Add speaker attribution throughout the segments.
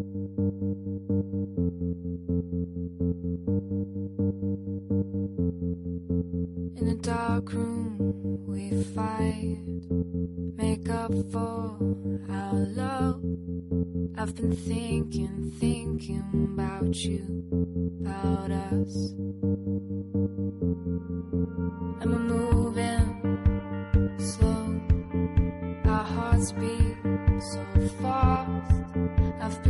Speaker 1: In a dark room, we fight, make up for our love. I've been thinking, thinking about you, about us. And we're moving slow, our hearts beat so fast. I've been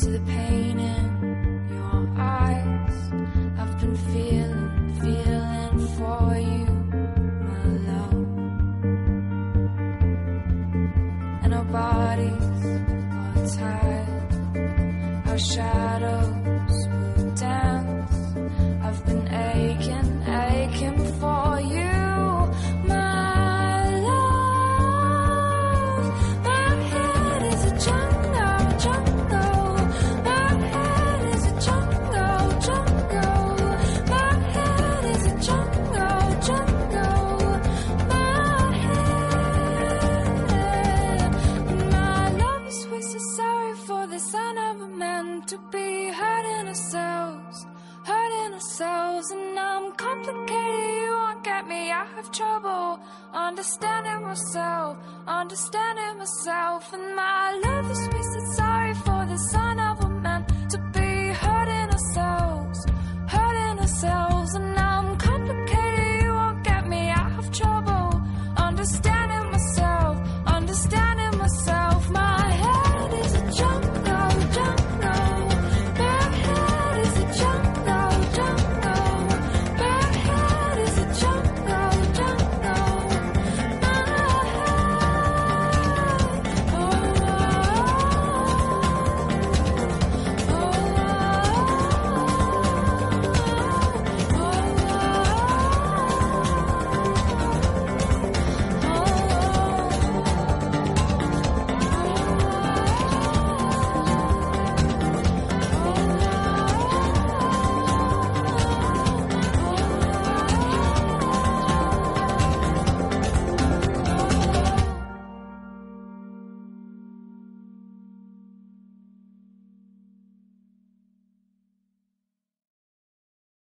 Speaker 1: to the pain in your eyes. I've been feeling, feeling for you, my love. And our bodies are tied, our shadows for this. I never meant to be hurting ourselves, hurting ourselves, and I'm complicated. You won't get me. I have trouble understanding myself, understanding myself, and my love is